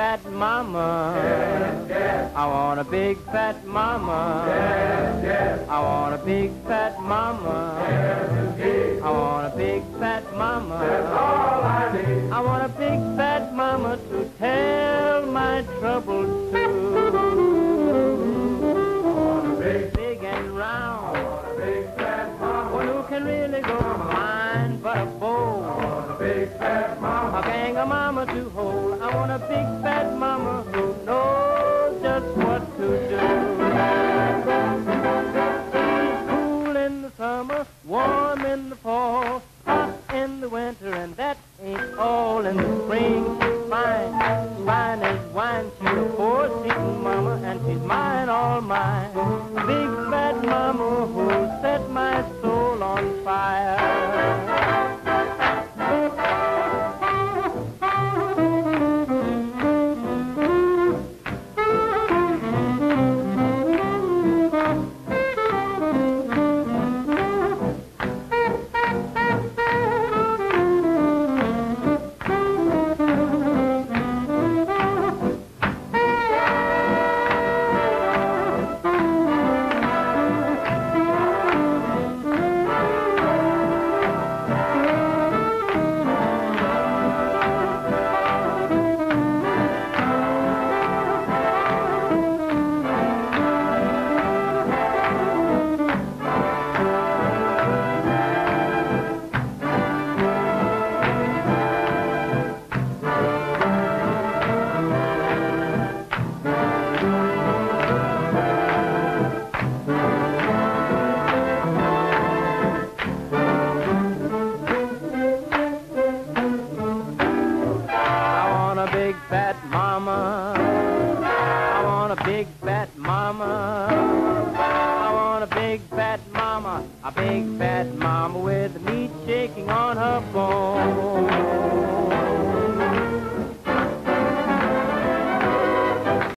fat mama. Yes, yes. I want a big fat mama. Yes. I want a big fat mama. I want a big fat mama. Gang of mama to hold. I want a big fat mama who knows just what to do. Cool in the summer, warm in the fall, hot in the winter, and that ain't all. In the spring, she's fine, fine as wine. She's a four-season mama, and she's mine, all mine. Big fat mama who'll set my soul on fire. fat mama. I want a big fat mama, a big fat mama with the meat shaking on her bone.